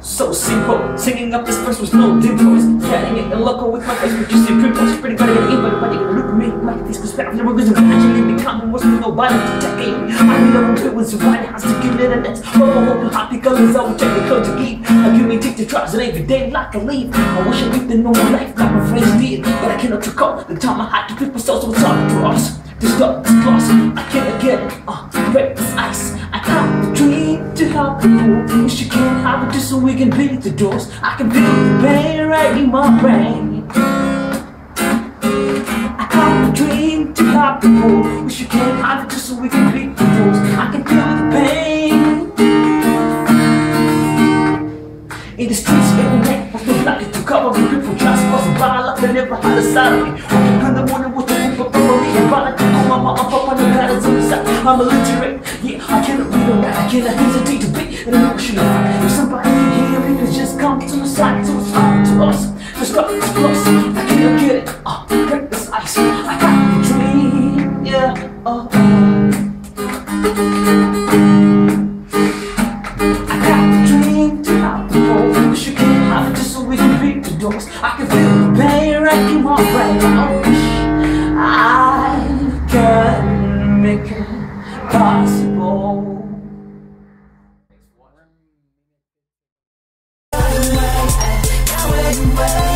So simple, singing up this verse was no dimples Getting it and local with my face, but you see pimples Pretty better than anybody, but you look at me Like this perspective, never reason. Actually becoming what's with nobody to take I mean, I'm it was a white house to give it a net. Oh, oh, oh, happy colors, I will check the code to keep I give me take the tries and every day like a leaf. I wish I lived the normal life like my friends did. But I cannot recall the time I had to people so so talk to us This love, this loss, I get it, uh, break this ice. I can't help you Wish you can. Have it just so we can beat the doors. I can feel the pain right in my brain. I can't dream to help you Wish you can have it just so we can beat the doors. I can feel the pain. In the streets every night I feel like it to cover me. People just passing by like they never had a side of me. Waking in the morning with me And by the time I'm up up yeah, I cannot read on that, I cannot hesitate to be an emotional fight. If somebody can hear me, it's just come to the side, so it's up to us. The stuff is close, I cannot get it. Uh, break this ice, I got the dream, yeah. Uh. I got the dream throughout the world. Wish you could have it just so we can beat the doors. I can feel the pain wrecking my brain. I wish I could make it possible. where